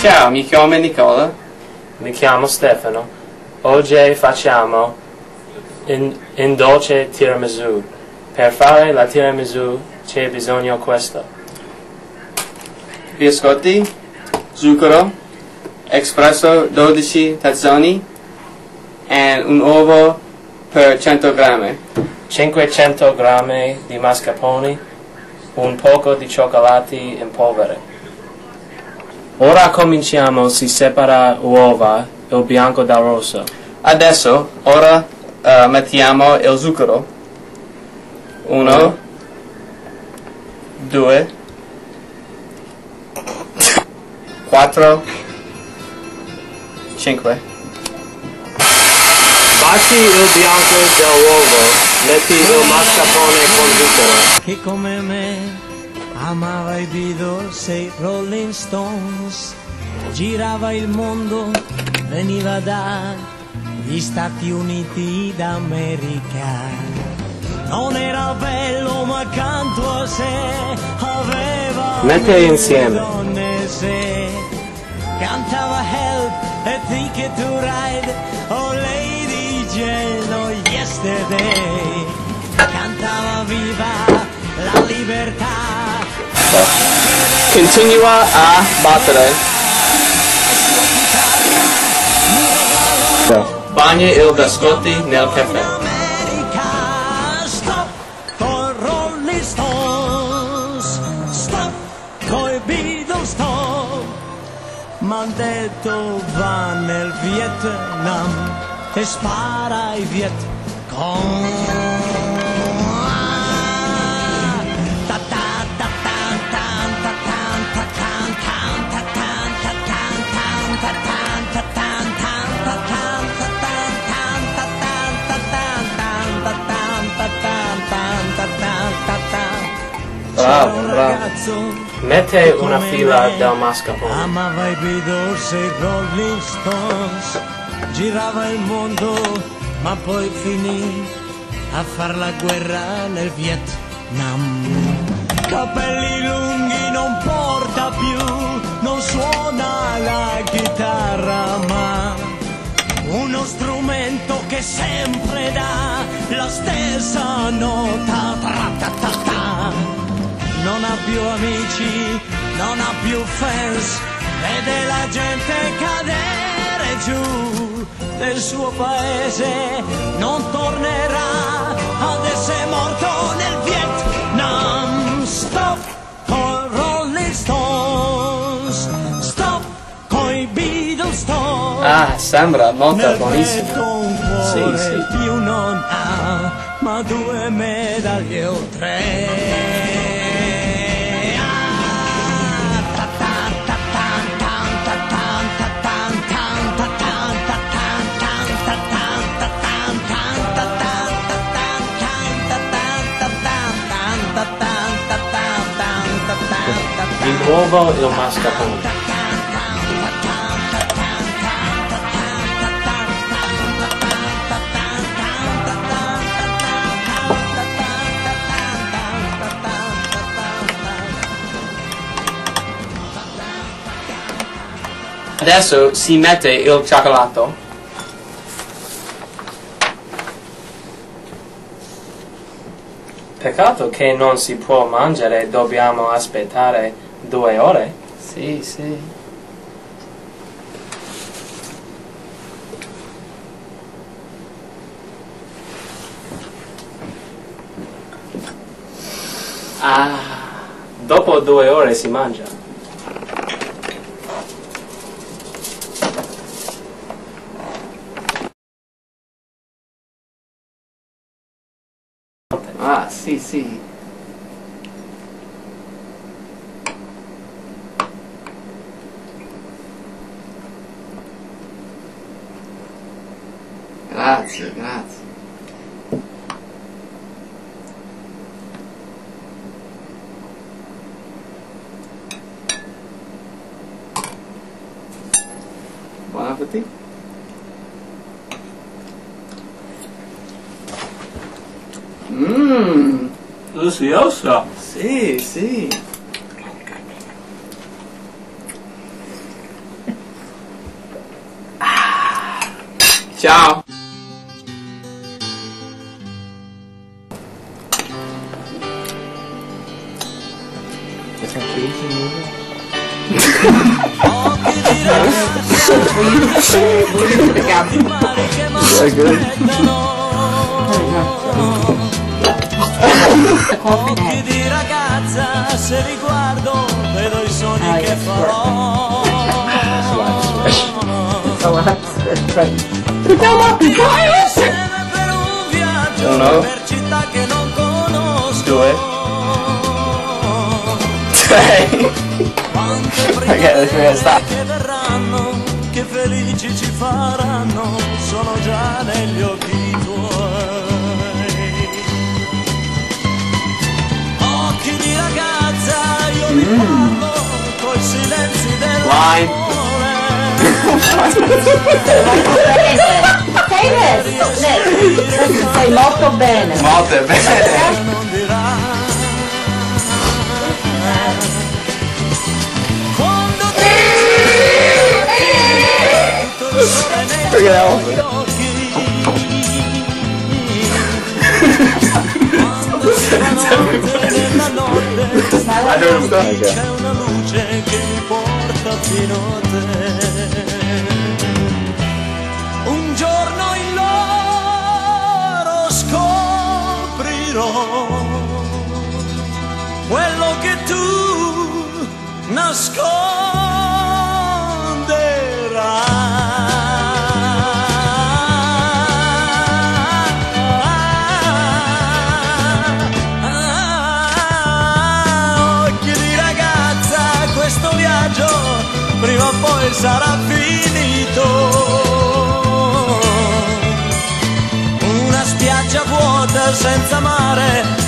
Ciao, mi chiamo Nicola. Mi chiamo Stefano. Oggi facciamo in, in dolce tiramisù. Per fare la tiramisù c'è bisogno questo. Biscotti, zucchero, espresso 12 tazzoni e un uovo per 100 grammi. 500 grammi di mascarpone, un poco di cioccolati in polvere. Ora cominciamo, si separa uova, il bianco dal rosso. Adesso, ora eh, mettiamo il zucchero. Uno, due, quattro, cinque. Batti il bianco dell'uovo, metti il mascarpone con zucchero. che come me amava i Beatles e i Rolling Stones, girava il mondo, veniva dagli Stati Uniti d'America. Non era bello ma accanto a sé aveva Mette mille insieme. donne se cantava Help e Ticket to Ride Oh Lady oh Yesterday cantava viva la libertà Continua a battere. Bagna il biscotti nel caffè. America stop con Rolling Stones stop coi Beatles stop m'han detto va nel Vietnam e spara ai Viet Mette una fila del mascarpone. Amava i Beatles e i Rolling Stones, girava il mondo, ma poi finì a far la guerra nel Vietnam. Capelli lunghi non porta più, non suona la chitarra, ma uno strumento che sempre dà la stessa nota. Non ha più amici, non ha più fans, vede la gente cadere giù nel suo paese, non tornerà, adesso è morto nel Vietnam. Stop con Rolling Stones, stop coi Beatles, stop. Ah, sembra un cuore Sì, sì. più non ha, ma due medaglie o tre. Di nuovo il mascarpone. Adesso si mette il cioccolato. Peccato che non si può mangiare, dobbiamo aspettare due ore. Sì, sì. Ah, dopo due ore si mangia. Ah, sì, sì. Grazie, grazie. Buon ansioso? Sí, Sim, Ah. Tchau. Essa aqui de novo. Obrigado. Obrigado. Occhi ragazza, se li vedo i sogni che farò. Un viaggio Uno. per città che non conosco. Due. Adesso mi sta. che verranno, che felici ci faranno, sono già negli occhi tuoi. Mm. Line. this. Molto bene. Molto bene. Freaking elephant. That's. Notte nella notte c'è una luce che mi porta fino a te un giorno in loro scoprirò quello che tu nasconderai. Prima o poi sarà finito. Una spiaggia vuota senza mare